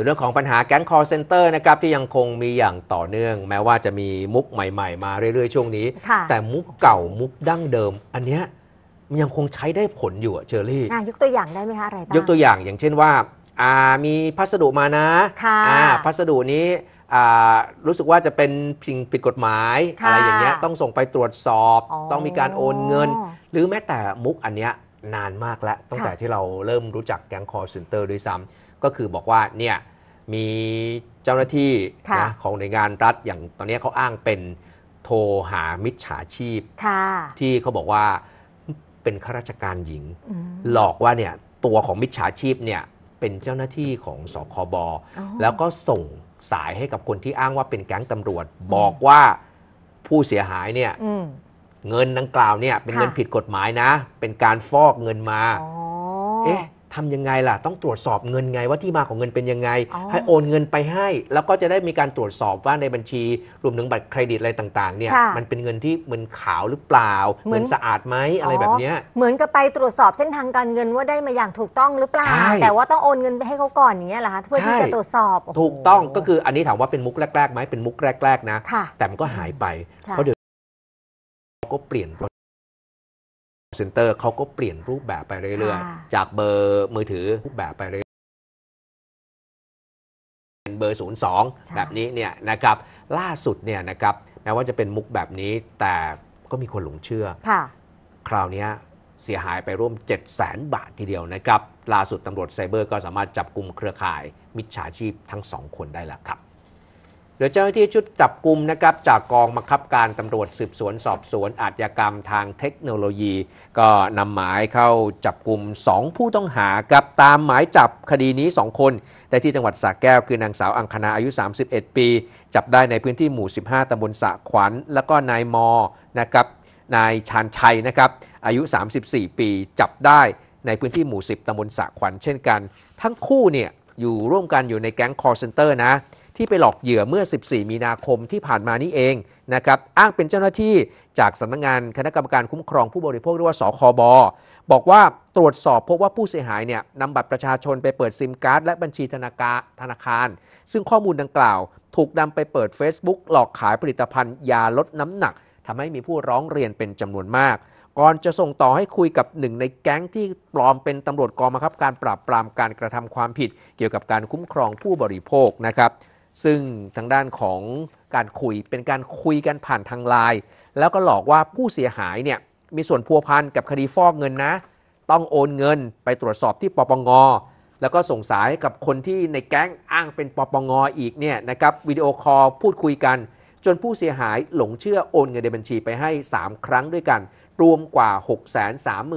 อยู่เรื่องของปัญหาแก๊ง call center นะครับที่ยังคงมีอย่างต่อเนื่อง แม้ว่าจะมีมุกใหม่ ๆ มาเรื่อยๆ ช่วงนี้ค่ะแต่มุกเก่ามุกดั้งเดิม อันเนี้ยมันยังคงใช้ได้ผลอยู่อะเชอรี่อะยกตัวอย่างได้ไหมคะอะไรบ้างยกตัวอย่างอย่างเช่นว่าอ่ามีพัสดุมานะค่ะอ่าพัสดุนี้อ่ารู้สึกว่าจะเป็นสิ่งผิดกฎหมายค่ะอะไรอย่างเงี้ยต้องส่งไปตรวจสอบอ๋อต้องมีการโอนเงิน หรือแม้แต่มุกอันเนี้ยนานมากแล้วตั้งแต่ค่ะที่เราเริ่มรู้จักแก๊ง call center ด้วยซ้ำ ก็คือบอกว่าเนี่ยมีเจ้าหน้าที่ค่ะนะของหน่วยงานรัฐอย่างตอนเนี้ยเขาอ้างเป็นโทรหามิจฉาชีพ ค่ะที่เขาบอกว่าเป็นข้าราชการหญิง อืม หลอกว่าเนี่ยตัวของมิจฉาชีพเนี่ยเป็นเจ้าหน้าที่ของสคบอ๋อแล้วก็ส่งสายให้กับคนที่อ้างว่าเป็นแก๊งตำรวจ บอกว่าผู้เสียหายเนี่ยอืม เงินดังกล่าวเนี่ยเป็นค่ะเงินผิดกฎหมายนะ เป็นการฟอกเงินมา อ๋อ เอ๊ะ ทำยังไงล่ะ ต้องตรวจสอบเงินไงว่าที่มาของเงินเป็นยังไงอ๋อให้โอนเงินไปให้ แล้วก็จะได้มีการตรวจสอบว่าในบัญชี รวมถึงบัตรเครดิตอะไรต่างๆเนี่ยค่ะมันเป็นเงินที่มันขาวหรือเปล่า เหมือนเงินสะอาดไหมอะไรแบบเนี้ยเหมือนกับไปตรวจสอบเส้นทางการเงินว่าได้มาอย่างถูกต้องหรือเปล่าใช่แต่ว่าต้องโอนเงินไปให้เขาก่อนอย่างเงี้ยเหรอคะเพื่อที่ใช่จะตรวจสอบโโหถูกต้องก็คืออันนี้ถามว่าเป็นมุกแรกๆไหมเป็นมุกแรก ๆ นะค่ะแต่มันก็หายไปใช่เพราะเดี๋ยวเขาก็เปลี่ยน เซ็นเตอร์เขาก็เปลี่ยนรูปแบบไปเรื่อยค่ะๆจากเบอร์มือถือรูปแบบไปเรื่อยๆเป็นเบอร์ 02 แบบนี้เนี่ยนะครับล่าสุดเนี่ยนะครับแม้ว่าจะเป็นมุกแบบนี้แต่ก็มีคนหลงเชื่อค่ะคราวเนี้ยเสียหายไปร่วม 7 0 0 0 0 0บาททีเดียวนะครับ ล่าสุดตำรวจไซเบอร์ก็สามารถจับกลุ่มเครือข่าย มิจฉาชีพทั้งสองคนได้แล้วครับ โดยเจ้าหน้าที่ชุดจับกลุ่มนะครับจากกองบังคับการตำรวจสืบสวนสอบสวนอาชญากรรมทางเทคโนโลยี ก็นำหมายเข้าจับกลุ่ม 2 ผู้ต้องหากับตามหมายจับคดีนี้ 2 คน ได้ที่จังหวัดสระแก้วคือนางสาวอังคณาอายุ 31 ปี จับได้ในพื้นที่หมู่ 15ตำบลสระขวัญ แล้วก็นายมอนะครับนายชานชัยนะครับอายุ 34 ปี จับได้ในพื้นที่หมู่ 10ตำบลสระขวัญเช่นกัน ทั้งคู่เนี่ยอยู่ร่วมกันอยู่ในแก๊ง call center นะ ที่ไปหลอกเหยื่อเมื่อ 14 มีนาคมที่ผ่านมานี้เองนะครับอ้างเป็นเจ้าหน้าที่จากสำนักงานคณะกรรมการคุ้มครองผู้บริโภคหรือว่าสคบบอกว่าตรวจสอบพบว่าผู้เสียหายเนี่ยนำบัตรประชาชนไปเปิดซิมการ์ดและบัญชีธนาคารธนาคาร ซึ่งข้อมูลดังกล่าว ถูกนำไปเปิด Facebook หลอกขายผลิตภัณฑ์ยาลดน้ำหนักทำให้มีผู้ร้องเรียนเป็นจำนวนมากก่อนจะส่งต่อให้คุยกับหนึ่งในแก๊งที่ปลอมเป็นตำรวจกองบังคับการปราบปรามการกระทำความผิด เกี่ยวกับการคุ้มครองผู้บริโภคนะครับ ซึ่งทางด้านของการคุยเป็นการคุยกันผ่านทางไลน์แล้วก็หลอกว่าผู้เสียหายเนี่ยมีส่วนพัวพันกับคดีฟอกเงินนะ ต้องโอนเงินไปตรวจสอบที่ปปงแล้วก็ส่งสายกับคนที่ในแก๊งอ้างเป็นปปงอีกเนี่ยนะครับวิดีโอคอลพูดคุยกัน จนผู้เสียหายหลงเชื่อโอนเงินในบัญชีไปให้ 3 ครั้งด้วยกัน รวมกว่า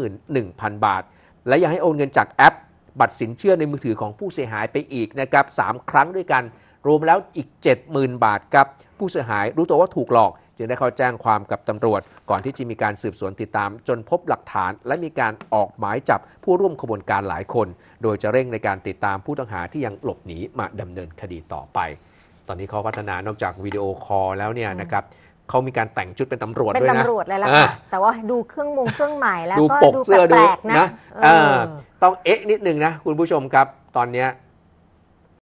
631,000 บาท และยังให้โอนเงินจากแอป บัตรสินเชื่อในมือถือของผู้เสียหายไปอีกนะครับ3ครั้งด้วยกัน รวมแล้วอีก 70,000 บาทครับ ผู้เสียหายรู้ตัวว่าถูกหลอก จึงได้เข้าแจ้งความกับตำรวจ ก่อนที่จะมีการสืบสวนติดตาม จนพบหลักฐาน และมีการออกหมายจับผู้ร่วมขบวนการหลายคน โดยจะเร่งในการติดตามผู้ต้องหาที่ยังหลบหนีมาดำเนินคดีต่อไป ตอนนี้เขาพัฒนานอกจากวิดีโอคอลแล้วเนี่ยนะครับเขามีการแต่งชุดเป็นตำรวจเป็นด้วยนะตำรวจเลยละอ่าค่ะ แต่ว่าดูเครื่องมงเครื่องหมายแล้วดูก็ปกดูเสื้อแปดูลกๆนะนะเอเอออต้องเอ๊ะนิดนึงนะคุณผู้ชมครับ ตอนเนี้ย